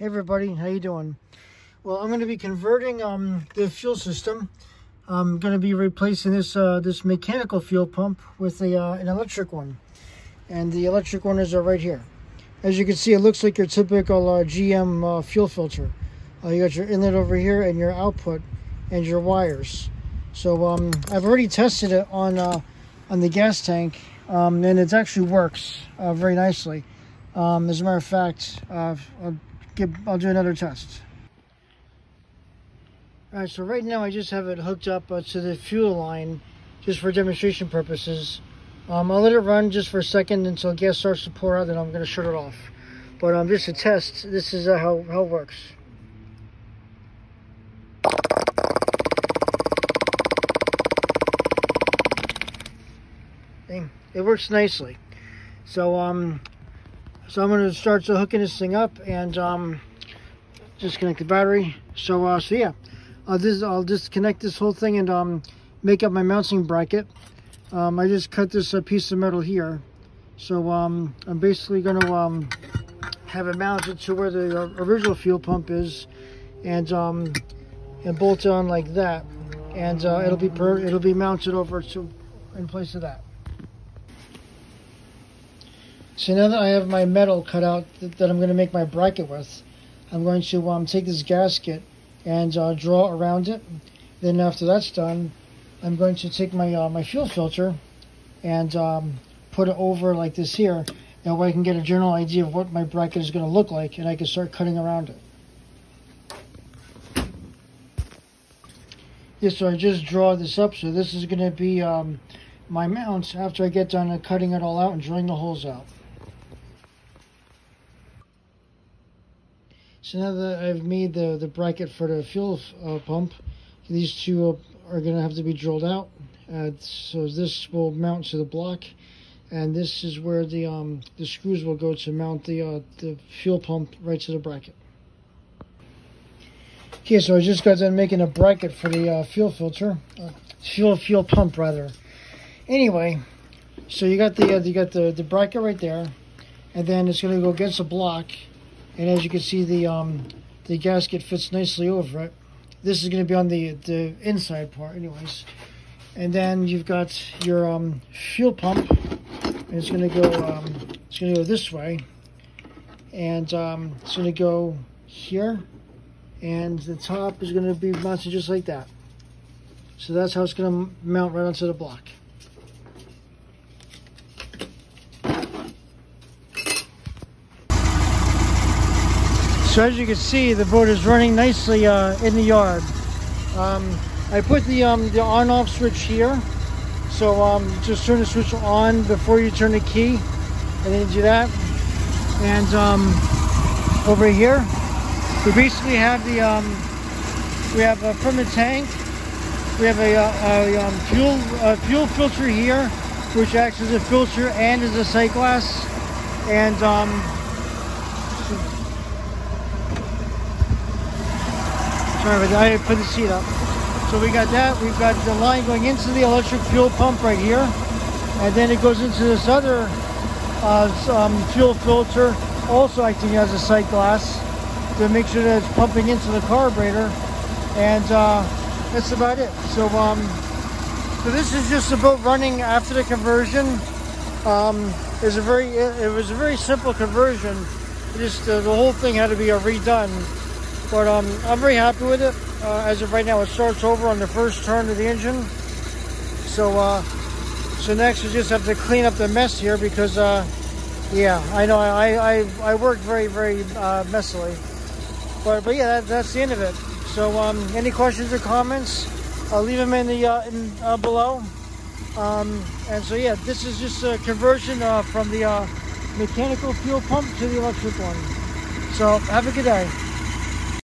Hey everybody, how you doing? Well, I'm going to be converting um, the fuel system. I'm going to be replacing this uh, this mechanical fuel pump with a, uh, an electric one. And the electric one is right here. As you can see, it looks like your typical uh, GM uh, fuel filter. Uh, you got your inlet over here and your output and your wires. So um, I've already tested it on on the gas tank um, and it actually works very nicely. Um, as a matter of fact, uh, give, I'll do another test. All right, so right now I just have it hooked up uh, to the fuel line just for demonstration purposes. Um, I'll let it run just for a second until gas starts to pour out, then I'm going to shut it off. But um, just to test, this is uh, how, how it works. It works nicely. So um, so I'm going to start so hooking this thing up and um, disconnect the battery. So, uh, so yeah, I'll just, I'll disconnect this whole thing and um, make up my mounting bracket. Um, I just cut this uh, piece of metal here. So um, I'm basically going to um, have it mounted to where the uh, original fuel pump is and um, and bolt on like that. And uh, it'll be per it'll be mounted over to in place of that. So now that I have my metal cut out that, I'm going to make my bracket with, I'm going to um, take this gasket and uh, draw around it. Then after that's done, I'm going to take my uh, my fuel filter and um, put it over like this here. That way I can get a general idea of what my bracket is going to look like and I can start cutting around it. Yes, so I just draw this up. So this is going to be um, my mount after I get done cutting it all out and drilling the holes out. So now that I've made the, the bracket for the fuel uh, pump, these two are going to have to be drilled out. Uh, so this will mount to the block, and this is where the um, the screws will go to mount the uh, the fuel pump right to the bracket. Okay, so I just got done making a bracket for the uh, fuel filter, uh, fuel fuel pump rather. Anyway, so you got the uh, you got the the bracket right there, and then it's going to go against the block and as you can see the um, the gasket fits nicely over it. This is going to be on the the inside part anyways. And then you've got your um, fuel pump. And it's going to go um, it's going to go this way. And um, it's going to go here. And the top is going to be mounted just like that. So that's how it's going to mount right onto the block So as you can see, the boat is running nicely uh, in the yard. Um, I put the, um, the on-off switch here. So um, just turn the switch on before you turn the key. And then do that. And um, over here, we basically have the, um, we have uh, from the tank, we have a, uh, a, a um, fuel, a fuel filter here, which acts as a filter and as a sight glass. And Sorry, but I put the seat up. So we got that. We've got the line going into the electric fuel pump right here. And then it goes into this other uh, um, fuel filter, also acting as a sight glass to make sure that it's pumping into the carburetor. And uh, that's about it. So, um, so this is just about running after the conversion. Um, is a very it was a very simple conversion. Just uh, the whole thing had to be redone but um, I'm very happy with it. Uh, as of right now, it starts over on the first turn of the engine. So, uh, so next we just have to clean up the mess here because, uh, yeah, I know I I, I work very very uh, messily. But but yeah, that, that's the end of it. So um, any questions or comments? I'll leave them in the uh, in, uh, below. Um, and so yeah, this is just a conversion from the mechanical fuel pump to the electric one. So have a good day.